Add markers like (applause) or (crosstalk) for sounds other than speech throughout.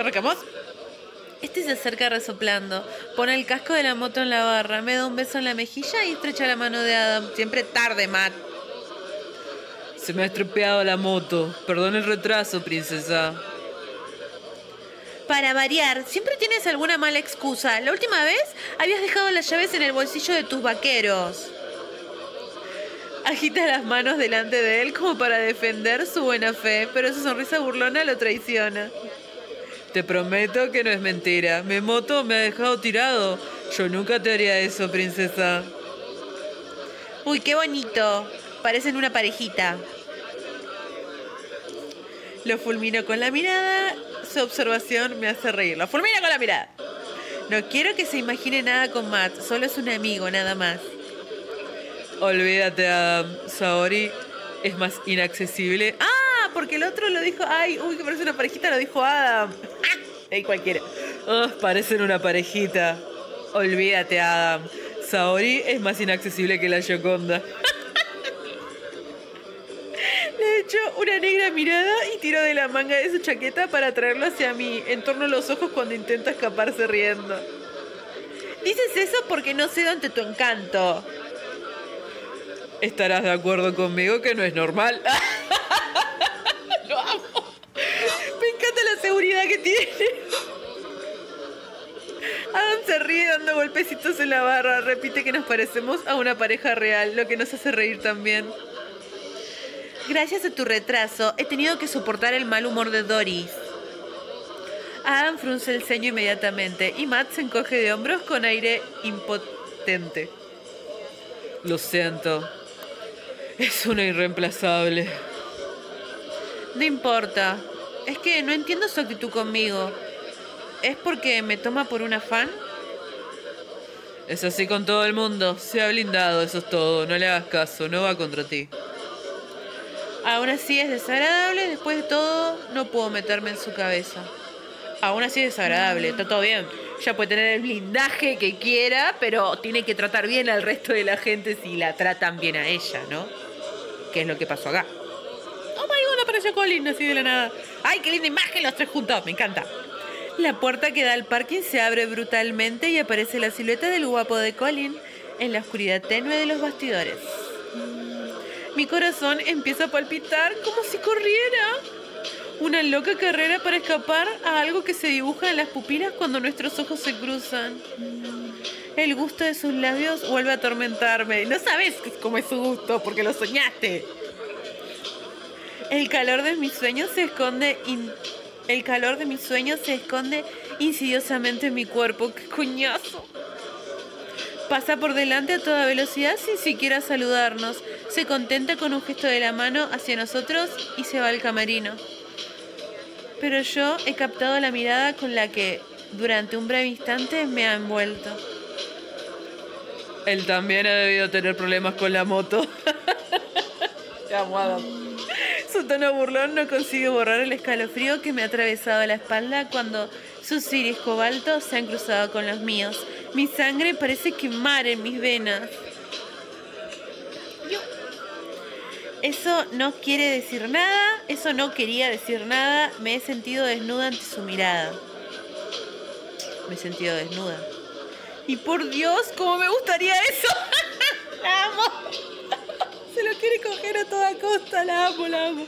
¿Arrancamos? Este se acerca resoplando, pone el casco de la moto en la barra, me da un beso en la mejilla y estrecha la mano de Adam. Siempre tarde, Matt. Se me ha estropeado la moto. Perdón el retraso, princesa. Para variar, siempre tienes alguna mala excusa. La última vez habías dejado las llaves en el bolsillo de tus vaqueros. Agita las manos delante de él como para defender su buena fe, pero su sonrisa burlona lo traiciona. Te prometo que no es mentira. Mi moto me ha dejado tirado. Yo nunca te haría eso, princesa. Uy, qué bonito. Parecen una parejita. Lo fulmino con la mirada. Su observación me hace reír. Lo fulmino con la mirada. No quiero que se imagine nada con Matt. Solo es un amigo, nada más. Olvídate, Adam. Saori es más inaccesible. Ah, porque el otro lo dijo. Ay, uy, que parece una parejita, lo dijo Adam. Ey, cualquiera. Oh, parecen una parejita. Olvídate, Adam. Saori es más inaccesible que la Gioconda. Le echo una negra mirada y tiro de la manga de su chaqueta para traerlo hacia mí, en torno a los ojos cuando intenta escaparse riendo. Dices eso porque no cedo ante tu encanto. Estarás de acuerdo conmigo que no es normal. (laughs) se ríe dando golpecitos en la barra. Repite que nos parecemos a una pareja real, lo que nos hace reír también. Gracias a tu retraso, he tenido que soportar el mal humor de Doris. Adam frunce el ceño inmediatamente y Matt se encoge de hombros con aire impotente. Lo siento. Es una irreemplazable. No importa. Es que no entiendo su actitud conmigo. ¿Es porque me toma por una fan? Es así con todo el mundo. Se ha blindado, eso es todo. No le hagas caso, no va contra ti. Aún así es desagradable. Después de todo, no puedo meterme en su cabeza. Aún así es desagradable. Está todo bien. Ya puede tener el blindaje que quiera, pero tiene que tratar bien al resto de la gente si la tratan bien a ella, ¿no? Que es lo que pasó acá. Oh my god, apareció Colin así de la nada. ¡Ay, qué linda imagen los tres juntos! Me encanta. La puerta que da al parking se abre brutalmente y aparece la silueta del guapo de Colin en la oscuridad tenue de los bastidores. Mi corazón empieza a palpitar como si corriera. Una loca carrera para escapar a algo que se dibuja en las pupilas cuando nuestros ojos se cruzan. El gusto de sus labios vuelve a atormentarme. No sabes cómo es su gusto porque lo soñaste. El calor de mis sueños se esconde el calor de mis sueños se esconde insidiosamente en mi cuerpo. ¡Qué coñazo! Pasa por delante a toda velocidad sin siquiera saludarnos. Se contenta con un gesto de la mano hacia nosotros y se va al camerino. Pero yo he captado la mirada con la que durante un breve instante me ha envuelto. Él también ha debido tener problemas con la moto. (laughs) Te amo, Adam. Su tono burlón no consigue borrar el escalofrío que me ha atravesado la espalda cuando sus iris cobalto se han cruzado con los míos. Mi sangre parece quemar en mis venas. Eso no quiere decir nada, eso no quería decir nada. Me he sentido desnuda ante su mirada. Me he sentido desnuda. Y por Dios, cómo me gustaría eso. (laughs) Se lo quiere coger a toda costa, la amo, la amo.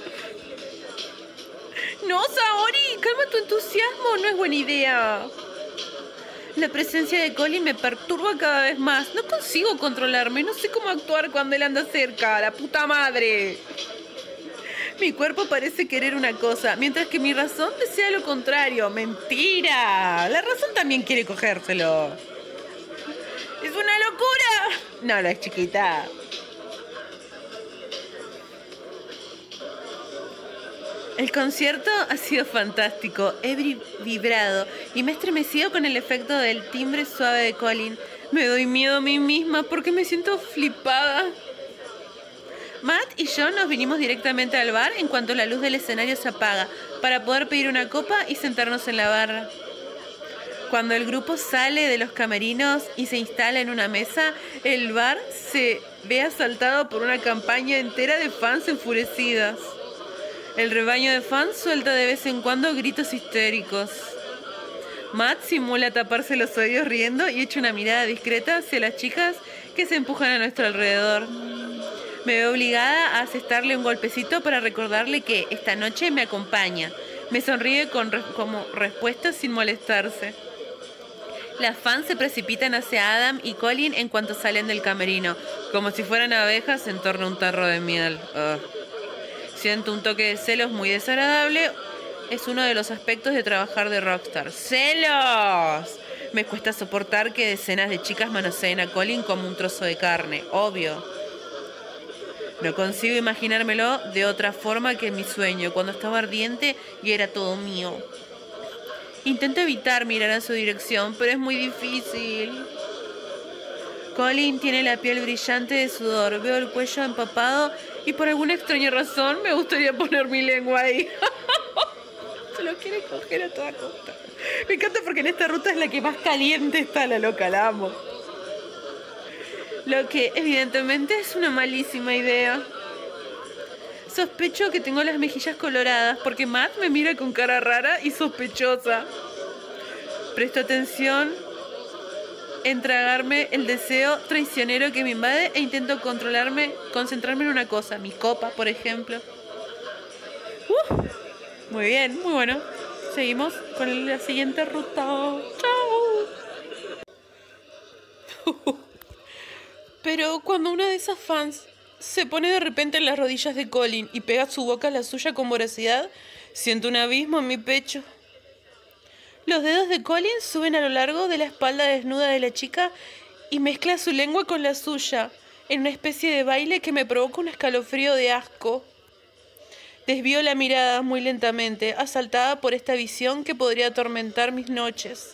No, Saori, calma tu entusiasmo, no es buena idea. La presencia de Colin me perturba cada vez más. No consigo controlarme, no sé cómo actuar cuando él anda cerca, la puta madre. Mi cuerpo parece querer una cosa, mientras que mi razón desea lo contrario. Mentira. La razón también quiere cogérselo. ¡Es una locura! No, la es chiquita. El concierto ha sido fantástico, he vibrado y me he estremecido con el efecto del timbre suave de Colin. Me doy miedo a mí misma porque me siento flipada. Matt y yo nos vinimos directamente al bar en cuanto la luz del escenario se apaga para poder pedir una copa y sentarnos en la barra. Cuando el grupo sale de los camerinos y se instala en una mesa, el bar se ve asaltado por una campaña entera de fans enfurecidas. El rebaño de fans suelta de vez en cuando gritos histéricos. Matt simula taparse los oídos riendo y echa una mirada discreta hacia las chicas que se empujan a nuestro alrededor. Me veo obligada a asestarle un golpecito para recordarle que esta noche me acompaña. Me sonríe con como respuesta sin molestarse. Las fans se precipitan hacia Adam y Colin en cuanto salen del camerino, como si fueran abejas en torno a un tarro de miel. Siento un toque de celos muy desagradable. Es uno de los aspectos de trabajar de rockstar. ¡Celos! Me cuesta soportar que decenas de chicas manoseen a Colin como un trozo de carne, obvio. No consigo imaginármelo de otra forma que en mi sueño, cuando estaba ardiente y era todo mío. Intento evitar mirar en su dirección, pero es muy difícil. Colin tiene la piel brillante de sudor, veo el cuello empapado y por alguna extraña razón me gustaría poner mi lengua ahí. (laughs) Se lo quiere coger a toda costa. Me encanta porque en esta ruta es la que más caliente está la loca, la amo. Lo que evidentemente es una malísima idea. Sospecho que tengo las mejillas coloradas porque Matt me mira con cara rara y sospechosa. Presto atención en tragarme el deseo traicionero que me invade e intento controlarme, concentrarme en una cosa, mi copa, por ejemplo. Muy bien, muy bueno. Seguimos con la siguiente ruta. Chao. (laughs) Pero cuando una de esas fans se pone de repente en las rodillas de Colin y pega su boca a la suya con voracidad, siento un abismo en mi pecho. Los dedos de Colin suben a lo largo de la espalda desnuda de la chica y mezcla su lengua con la suya, en una especie de baile que me provoca un escalofrío de asco. Desvío la mirada muy lentamente, asaltada por esta visión que podría atormentar mis noches.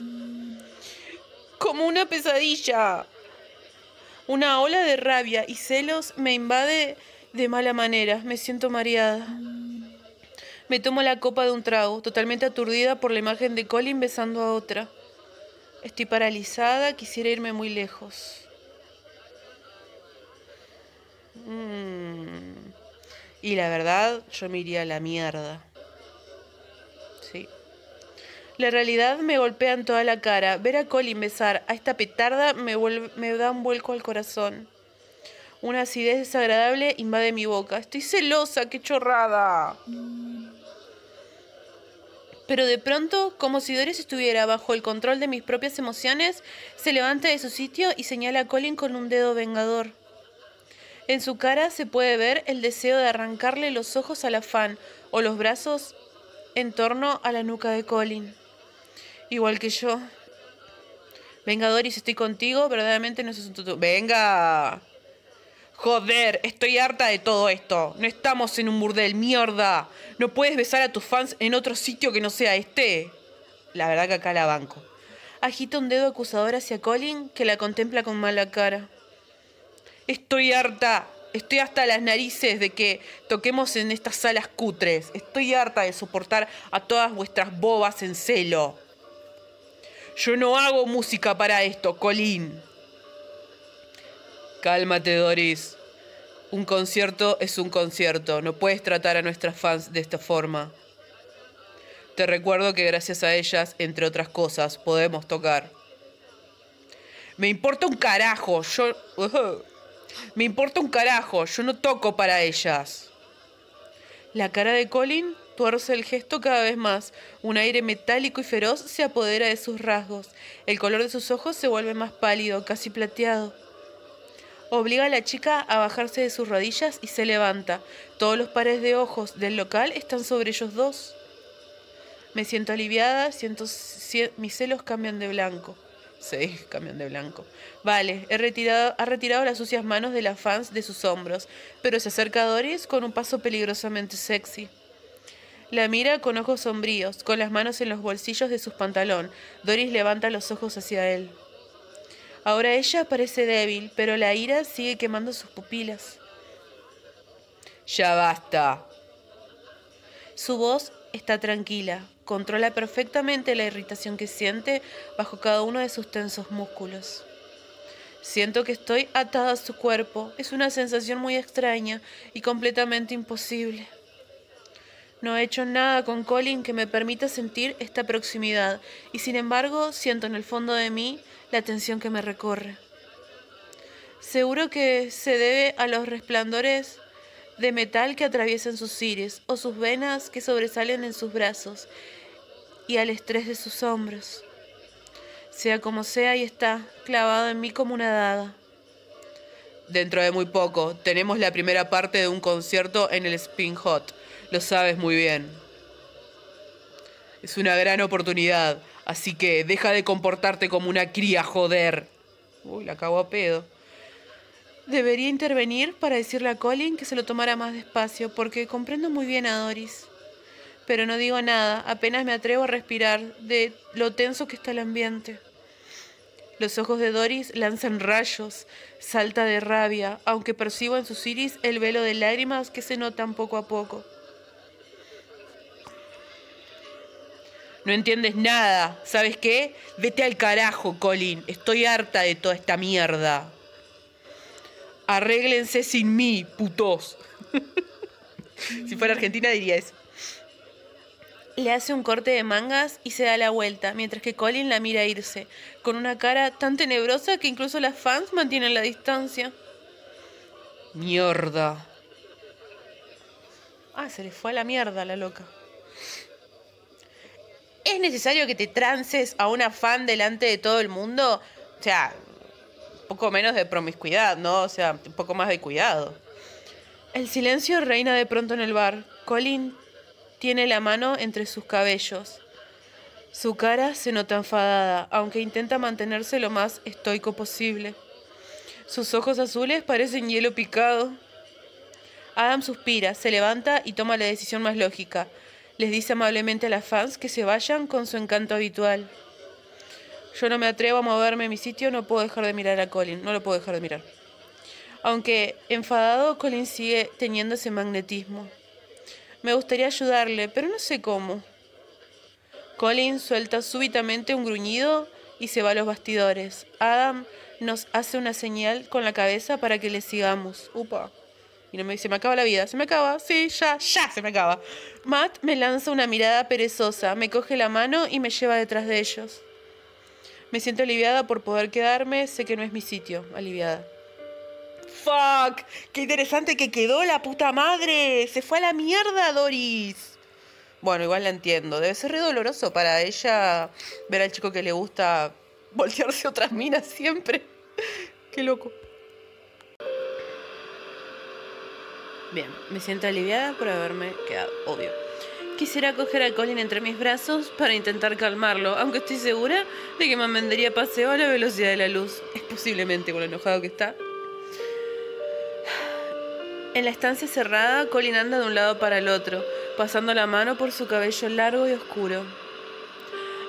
Como una pesadilla. Una ola de rabia y celos me invade de mala manera. Me siento mareada. Me tomo la copa de un trago, totalmente aturdida por la imagen de Colin besando a otra. Estoy paralizada, quisiera irme muy lejos. Mm. Y la verdad, yo me iría a la mierda. Sí. La realidad me golpea en toda la cara. Ver a Colin besar a esta petarda me, me da un vuelco al corazón. Una acidez desagradable invade mi boca. Estoy celosa, qué chorrada. Pero de pronto, como si Doris estuviera bajo el control de mis propias emociones, se levanta de su sitio y señala a Colin con un dedo vengador. En su cara se puede ver el deseo de arrancarle los ojos al afán o los brazos en torno a la nuca de Colin igual que yo. Venga, Doris, estoy contigo, verdaderamente no es un tutu. Venga. Joder, estoy harta de todo esto. No estamos en un burdel, mierda. No puedes besar a tus fans en otro sitio que no sea este. La verdad que acá la banco. Agita un dedo acusador hacia Colin, que la contempla con mala cara. Estoy harta. Estoy hasta las narices de que toquemos en estas salas cutres. Estoy harta de soportar a todas vuestras bobas en celo. Yo no hago música para esto, Colín. Cálmate, Doris. Un concierto es un concierto. No puedes tratar a nuestras fans de esta forma. Te recuerdo que gracias a ellas, entre otras cosas, podemos tocar. Me importa un carajo. Yo. (laughs) me importa un carajo. Yo no toco para ellas. La cara de Colin Tuerce el gesto cada vez más. Un aire metálico y feroz se apodera de sus rasgos. El color de sus ojos se vuelve más pálido, casi plateado. Obliga a la chica a bajarse de sus rodillas y se levanta. Todos los pares de ojos del local están sobre ellos dos. Me siento aliviada, siento mis celos cambian de blanco. Sí, cambian de blanco. Vale, he retirado, ha retirado las sucias manos de las fans de sus hombros, pero se acerca a Doris con un paso peligrosamente sexy. La mira con ojos sombríos, con las manos en los bolsillos de sus pantalón. Doris levanta los ojos hacia él. Ahora ella parece débil, pero la ira sigue quemando sus pupilas. Ya basta. Su voz está tranquila, controla perfectamente la irritación que siente bajo cada uno de sus tensos músculos. Siento que estoy atada a su cuerpo. Es una sensación muy extraña y completamente imposible. No he hecho nada con Colin que me permita sentir esta proximidad y sin embargo siento en el fondo de mí la tensión que me recorre. Seguro que se debe a los resplandores de metal que atraviesan sus iris o sus venas que sobresalen en sus brazos y al estrés de sus hombros. Sea como sea, y está, clavado en mí como una daga. Dentro de muy poco, tenemos la primera parte de un concierto en el Spin Hot. Lo sabes muy bien. Es una gran oportunidad, así que deja de comportarte como una cría, joder. Uy, la cago a pedo. Debería intervenir para decirle a Colin que se lo tomara más despacio, porque comprendo muy bien a Doris. Pero no digo nada, apenas me atrevo a respirar de lo tenso que está el ambiente. Los ojos de Doris lanzan rayos, salta de rabia, aunque percibo en sus iris el velo de lágrimas que se notan poco a poco. No entiendes nada. ¿Sabes qué? Vete al carajo, Colin. Estoy harta de toda esta mierda. Arréglense sin mí, putos. (laughs) si fuera Argentina diría eso. Le hace un corte de mangas y se da la vuelta, mientras que Colin la mira irse, con una cara tan tenebrosa que incluso las fans mantienen la distancia. Mierda. Ah, se le fue a la mierda la loca. ¿Es necesario que te trances a una fan delante de todo el mundo? O sea, poco menos de promiscuidad, ¿no? O sea, un poco más de cuidado. El silencio reina de pronto en el bar. Colin tiene la mano entre sus cabellos. Su cara se nota enfadada, aunque intenta mantenerse lo más estoico posible. Sus ojos azules parecen hielo picado. Adam suspira, se levanta y toma la decisión más lógica. Les dice amablemente a las fans que se vayan con su encanto habitual. Yo no me atrevo a moverme en mi sitio, no puedo dejar de mirar a Colin, no lo puedo dejar de mirar. Aunque enfadado, Colin sigue teniendo ese magnetismo. Me gustaría ayudarle, pero no sé cómo. Colin suelta súbitamente un gruñido y se va a los bastidores. Adam nos hace una señal con la cabeza para que le sigamos. Upa. Y no me dice, me acaba la vida. ¿Se me acaba? Sí, ya, ya se me acaba. Matt me lanza una mirada perezosa, me coge la mano y me lleva detrás de ellos. Me siento aliviada por poder quedarme, sé que no es mi sitio, aliviada. ¡Fuck! ¡Qué interesante que quedó la puta madre! ¡Se fue a la mierda, Doris! Bueno, igual la entiendo. Debe ser re doloroso para ella ver al chico que le gusta voltearse otras minas siempre. (laughs) Qué loco. Bien, me siento aliviada por haberme quedado, obvio. Quisiera coger a Colin entre mis brazos para intentar calmarlo, aunque estoy segura de que me mandaría paseo a la velocidad de la luz. Es posiblemente con lo enojado que está. En la estancia cerrada, Colin anda de un lado para el otro, pasando la mano por su cabello largo y oscuro.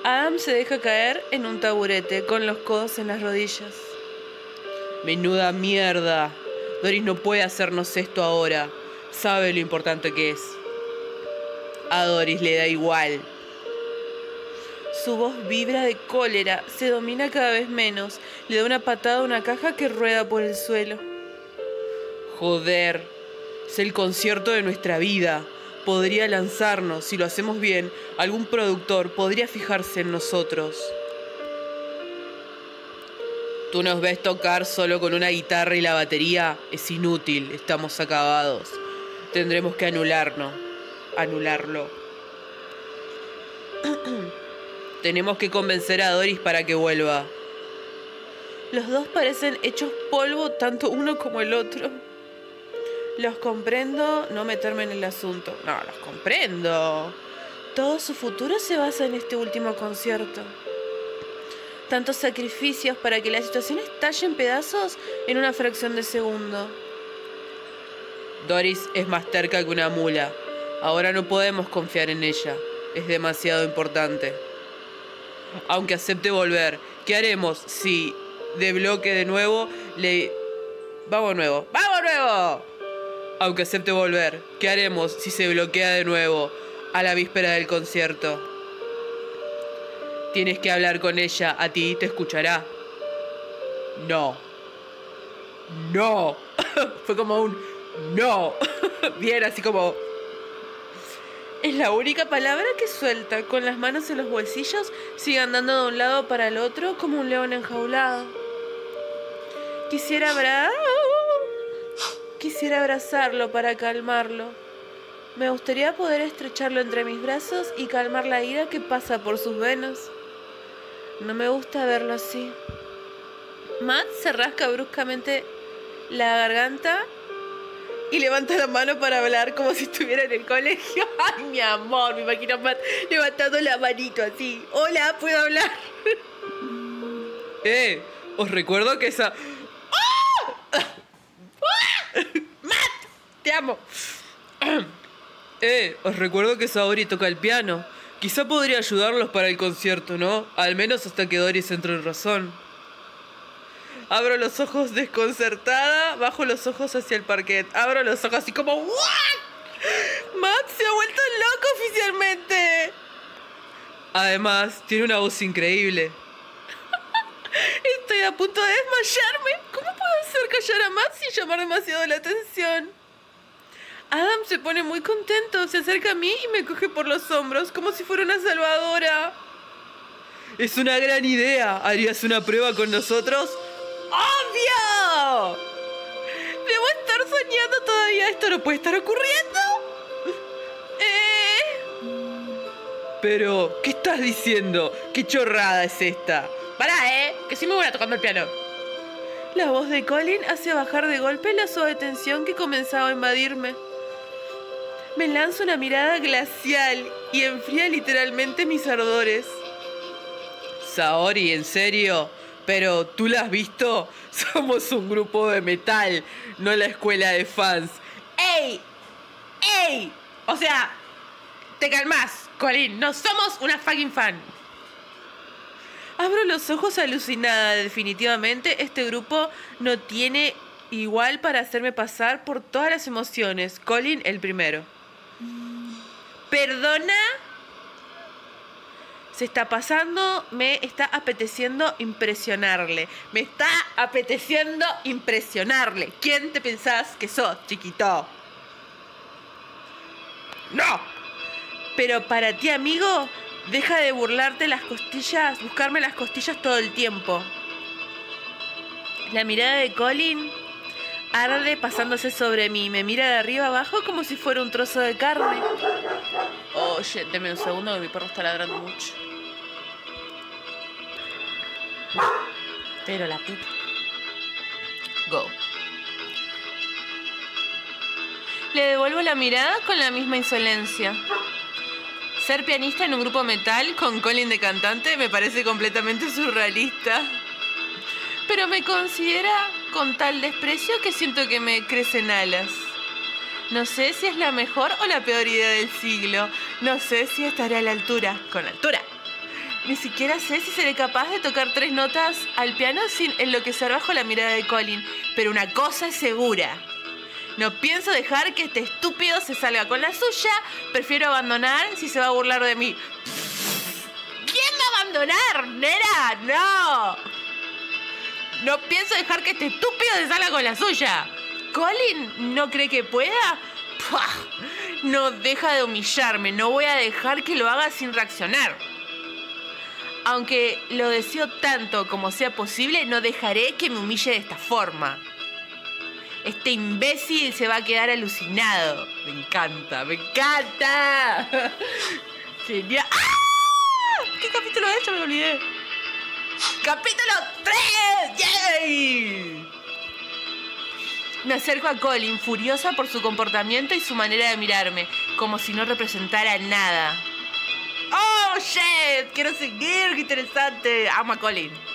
Adam se deja caer en un taburete con los codos en las rodillas. Menuda mierda. Doris no puede hacernos esto ahora. Sabe lo importante que es. A Doris le da igual. Su voz vibra de cólera, se domina cada vez menos, le da una patada a una caja que rueda por el suelo. Joder, es el concierto de nuestra vida. Podría lanzarnos, si lo hacemos bien, algún productor podría fijarse en nosotros. Tú nos ves tocar solo con una guitarra y la batería. Es inútil, estamos acabados. Tendremos que anularnos anularlo. (clears throat) Tenemos que convencer a Doris para que vuelva. Los dos parecen hechos polvo, tanto uno como el otro. Los comprendo, no meterme en el asunto. No, los comprendo. Todo su futuro se basa en este último concierto. Tantos sacrificios para que la situación estalle en pedazos en una fracción de segundo. Doris es más terca que una mula. Ahora no podemos confiar en ella. Es demasiado importante. Aunque acepte volver, ¿qué haremos si de bloque de nuevo le... Vamos nuevo. ¡Vamos nuevo! Aunque acepte volver, ¿qué haremos si se bloquea de nuevo a la víspera del concierto? Tienes que hablar con ella, a ti te escuchará. No. No. (coughs) Fue como un no. (coughs) Bien, así como Es la única palabra que suelta. Con las manos en los bolsillos, sigue andando de un lado para el otro como un león enjaulado. Quisiera abra... Quisiera abrazarlo para calmarlo. Me gustaría poder estrecharlo entre mis brazos y calmar la ira que pasa por sus venas. No me gusta verlo así. Matt se rasca bruscamente la garganta y levanta la mano para hablar como si estuviera en el colegio. (laughs) Ay, mi amor, me imagino a Matt levantando la manito así. Hola, ¿puedo hablar? (laughs) Eh, os recuerdo que esa... ¡Matt! Te amo. Eh, os recuerdo que Saori toca el piano. Quizá podría ayudarlos para el concierto, ¿no? Al menos hasta que Doris entre en razón. Abro los ojos desconcertada, bajo los ojos hacia el parquet. Abro los ojos así como ¿What? Matt se ha vuelto loco oficialmente. Además, tiene una voz increíble. (laughs) Estoy a punto de desmayarme. ¿Cómo puedo hacer callar a Matt sin llamar demasiado la atención? Adam se pone muy contento, se acerca a mí y me coge por los hombros como si fuera una salvadora. Es una gran idea. ¿Harías una prueba con nosotros? ¡Obvio! Debo estar soñando todavía. ¿Esto no puede estar ocurriendo? ¿Eh? Pero, ¿qué estás diciendo? ¿Qué chorrada es esta? Pará, ¿eh? Que sí me voy a tocando el piano. La voz de Colin hace bajar de golpe la suave tensión que comenzaba a invadirme. Me lanza una mirada glacial y enfría literalmente mis ardores. Saori, ¿en serio? Pero, ¿tú la has visto? (laughs) Somos un grupo de metal, no la escuela de fans. ¡Ey! ¡Ey! O sea, te calmas, Colin. No somos una fucking fan. Abro los ojos alucinada. Definitivamente, este grupo no tiene igual para hacerme pasar por todas las emociones. Colin, el primero. ¿Perdona? Se está pasando, me está apeteciendo impresionarle. Me está apeteciendo impresionarle. ¿Quién te pensás que sos, chiquito? ¡No! Pero para ti, amigo, deja de burlarte las costillas, buscarme las costillas todo el tiempo. La mirada de Colin arde pasándose sobre mí. Me mira de arriba abajo como si fuera un trozo de carne. Oye, deme un segundo que mi perro está ladrando mucho. Pero la puta. Go. Le devuelvo la mirada con la misma insolencia. Ser pianista en un grupo metal con Colin de cantante me parece completamente surrealista. Pero me considera con tal desprecio que siento que me crecen alas. No sé si es la mejor o la peor idea del siglo. No sé si estaré a la altura. Con altura. Ni siquiera sé si seré capaz de tocar tres notas al piano sin enloquecer bajo la mirada de Colin. Pero una cosa es segura. No pienso dejar que este estúpido se salga con la suya. Prefiero abandonar si se va a burlar de mí. ¿Quién va a abandonar, nera? No. No pienso dejar que este estúpido se salga con la suya. ¿Colin no cree que pueda? ¡Pua! No deja de humillarme. No voy a dejar que lo haga sin reaccionar. Aunque lo deseo tanto como sea posible, no dejaré que me humille de esta forma. Este imbécil se va a quedar alucinado. Me encanta, me encanta. (laughs) Genial. ¡Ah! ¿Qué capítulo he hecho? Me olvidé. ¡Capítulo 3! ¡Yay! Me acerco a Colin, furiosa por su comportamiento y su manera de mirarme, como si no representara nada. ¡Oh, shit! Quiero seguir, qué interesante. Amo a Colin.